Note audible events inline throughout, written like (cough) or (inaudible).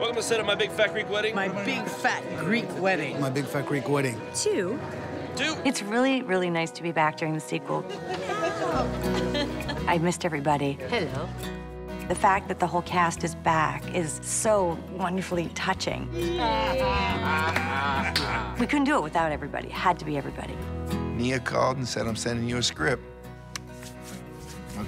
Welcome to set up my big fat Greek wedding. My big fat Greek wedding. My big fat Greek wedding. Two. Two. It's really, really nice to be back during the sequel. (laughs) I missed everybody. Hello. The fact that the whole cast is back is so wonderfully touching. (laughs) we couldn't do it without everybody. It had to be everybody. Nia called and said, I'm sending you a script.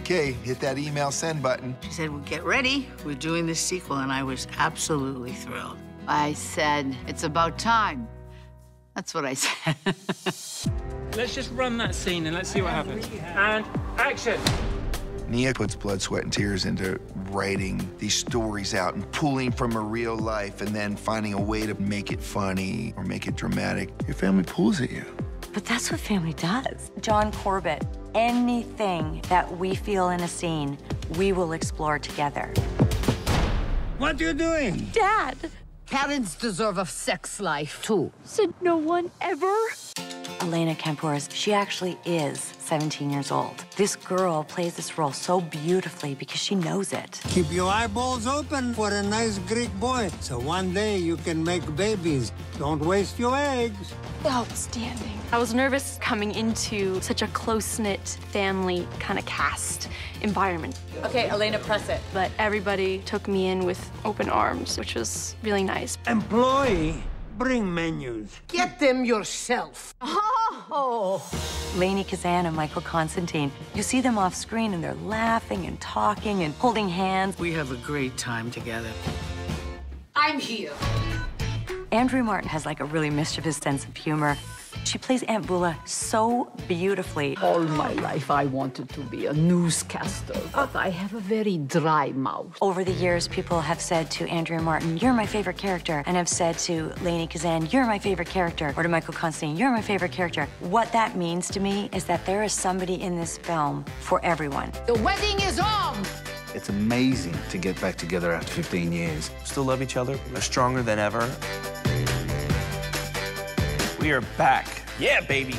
Okay, hit that email send button. She said, well, get ready. We're doing this sequel, and I was absolutely thrilled. I said, it's about time. That's what I said. (laughs) Let's just run that scene and let's see what happens. And action. Nia puts blood, sweat, and tears into writing these stories out and pulling from her real life and then finding a way to make it funny or make it dramatic. Your family pulls at you. But that's what family does. John Corbett, anything that we feel in a scene, we will explore together. What are you doing? Dad! Parents deserve a sex life, too. Said no one ever. Elena Kampouris, she actually is 17 years old. This girl plays this role so beautifully because she knows it. Keep your eyeballs open for a nice Greek boy, so one day you can make babies. Don't waste your eggs. Outstanding. I was nervous coming into such a close-knit family kind of cast environment. Okay, Elena, press it. But everybody took me in with open arms, which was really nice. Employee, bring menus. Get them yourself. Oh, Lainie Kazan and Michael Constantine, you see them off screen and they're laughing and talking and holding hands. We have a great time together. I'm here. Andrea Martin has like a really mischievous sense of humor. She plays Aunt Voula so beautifully. All my life, I wanted to be a newscaster, but I have a very dry mouth. Over the years, people have said to Andrea Martin, You're my favorite character. And have said to Lainie Kazan, You're my favorite character. Or to Michael Constantine, You're my favorite character. What that means to me is that there is somebody in this film for everyone. The wedding is on! It's amazing to get back together after 15 years. Still love each other. Are stronger than ever. We are back. Yeah, baby.